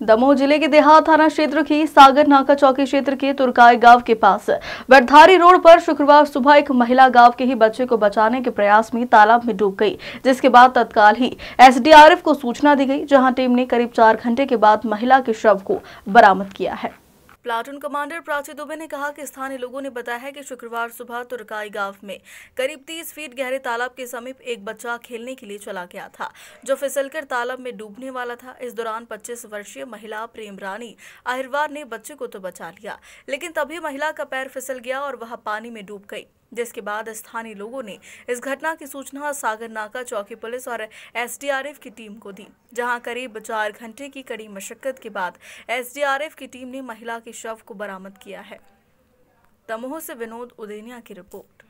दमोह ज़िले के देहात थाना क्षेत्र की सागर नाका चौकी क्षेत्र के तुरकाय गाँव के पास बरधारी रोड पर शुक्रवार सुबह एक महिला गाँव के ही बच्चे को बचाने के प्रयास में तालाब में डूब गई, जिसके बाद तत्काल ही एसडीआरएफ को सूचना दी गई, जहाँ टीम ने करीब चार घंटे के बाद महिला के शव को बरामद किया है। प्लाटून कमांडर प्राची दुबे ने कहा कि स्थानीय लोगों ने बताया है कि शुक्रवार सुबह तुरकाई गाँव में करीब 30 फीट गहरे तालाब के समीप एक बच्चा खेलने के लिए चला गया था, जो फिसलकर तालाब में डूबने वाला था। इस दौरान 25 वर्षीय महिला प्रेम रानी आहिरवार ने बच्चे को तो बचा लिया, लेकिन तभी महिला का पैर फिसल गया और वह पानी में डूब गई। जिसके बाद स्थानीय लोगों ने इस घटना की सूचना सागर नाका चौकी पुलिस और एसडीआरएफ की टीम को दी, जहाँ करीब चार घंटे की कड़ी मशक्कत के बाद एसडीआरएफ की टीम ने महिला के शव को बरामद किया है। दमोह से विनोद उदेनिया की रिपोर्ट।